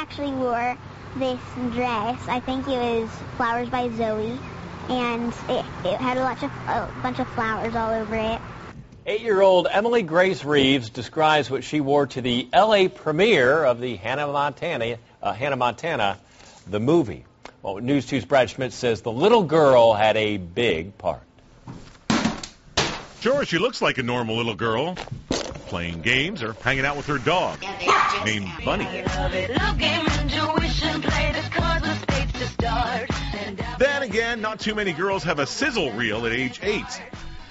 actually wore this dress. I think it was Flowers by Zoe, and it, it had a bunch of a bunch of flowers all over it. Eight-year-old Emily Grace Reaves describes what she wore to the L.A. premiere of the Hannah Montana, uh, Hannah Montana, the movie. Well, News 2's Brad Schmidt says the little girl had a big part. Sure, she looks like a normal little girl, playing games or hanging out with her dog, named Bunny. Then again, not too many girls have a sizzle reel at age eight.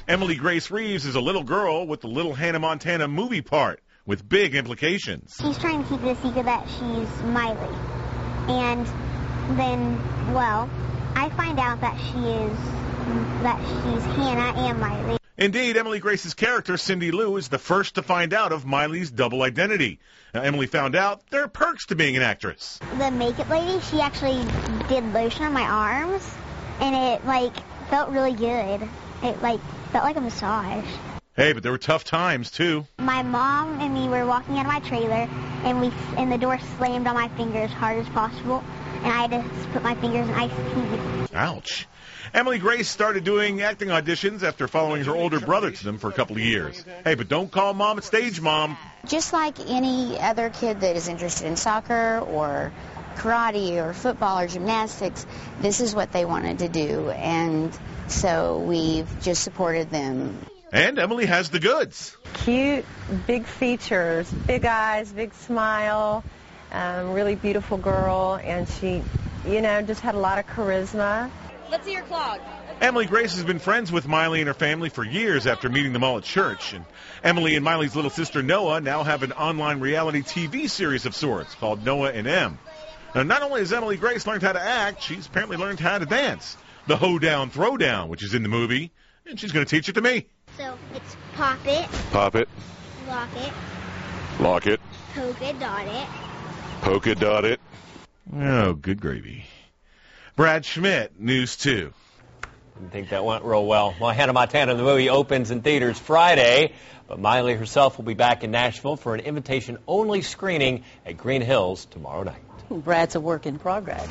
Emily Grace Reaves is a little girl with the little Hannah Montana movie part with big implications. She's trying to keep it a secret that she's Miley, and then, well, I find out that she is that she's Hannah and Miley. Indeed, Emily Grace's character, Cindy Lou, is the first to find out of Miley's double identity. Now, Emily found out there are perks to being an actress. The makeup lady, she actually did lotion on my arms, and it, like, felt really good. It, like, felt like a massage. Hey, but there were tough times, too. My mom and me were walking out of my trailer, and we and the door slammed on my finger as hard as possible, and I had to put my fingers in ice tea. Ouch. Emily Grace started doing acting auditions after following her older brother to them for a couple of years. Hey, but don't call mom at stage mom. Just like any other kid that is interested in soccer or karate or football or gymnastics, this is what they wanted to do. And so we've just supported them. And Emily has the goods. Cute, big features, big eyes, big smile, um, really beautiful girl, and she, you know, just had a lot of charisma. Let's see your clog. Emily Grace has been friends with Miley and her family for years after meeting them all at church. And Emily and Miley's little sister Noah now have an online reality TV series of sorts called Noah and Em. Now, not only has Emily Grace learned how to act, she's apparently learned how to dance. The hoedown throwdown, which is in the movie, and she's going to teach it to me. So it's pop it, Pop it, lock it, lock it, polka dot it. Polka dot it. Oh, good gravy. Brad Schmidt, News 2. Didn't think that went real well. Well, Hannah Montana, the movie opens in theaters Friday, but Miley herself will be back in Nashville for an invitation-only screening at Green Hills tomorrow night. Brad's a work in progress.